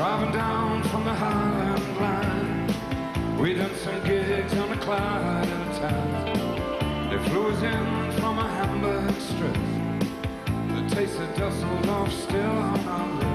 Driving down from the Highland line, we done some gigs on the Clyde at a time. They flew us in from a Hamburg strip. The taste of Dusseldorf still on our lips.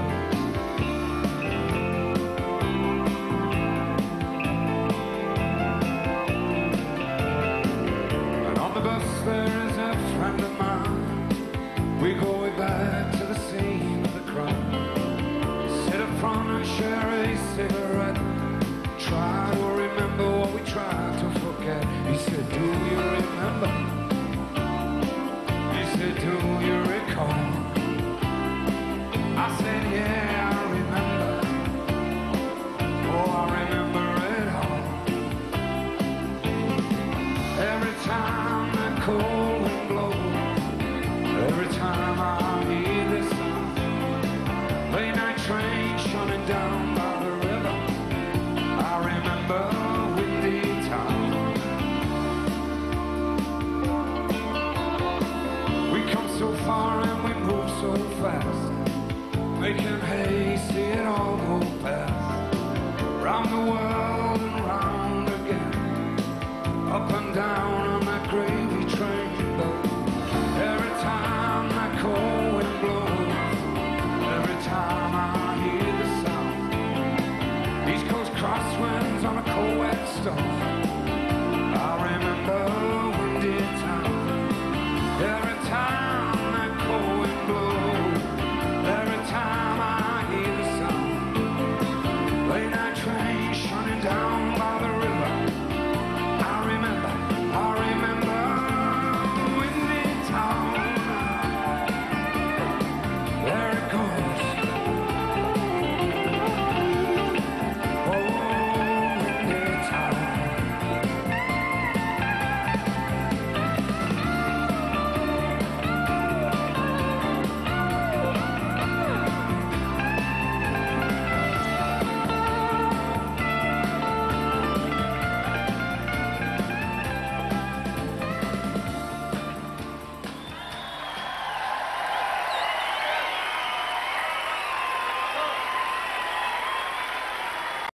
Do you remember? He said, Do you recall? I said, Yeah, I remember. Oh, I remember it all. Every time that cold wind blows, every time I hear this song, late night train shunning down car and we move so fast, making haste see it all.